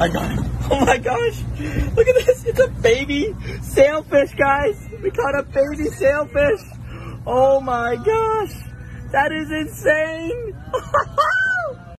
I got it. Oh my gosh. Look at this. It's a baby sailfish, guys. We caught a baby sailfish. Oh my gosh. That is insane.